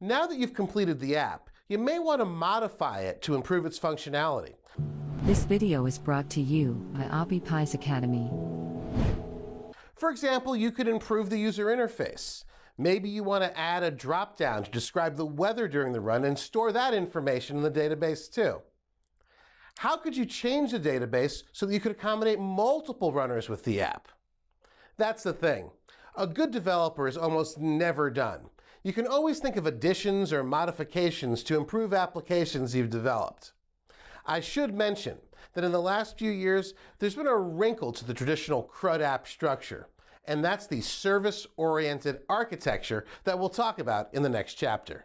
Now that you've completed the app, you may want to modify it to improve its functionality. This video is brought to you by Appy Pie's Academy. For example, you could improve the user interface. Maybe you want to add a drop-down to describe the weather during the run and store that information in the database too. How could you change the database so that you could accommodate multiple runners with the app? That's the thing. A good developer is almost never done. You can always think of additions or modifications to improve applications you've developed. I should mention that in the last few years, there's been a wrinkle to the traditional CRUD app structure, and that's the service-oriented architecture that we'll talk about in the next chapter.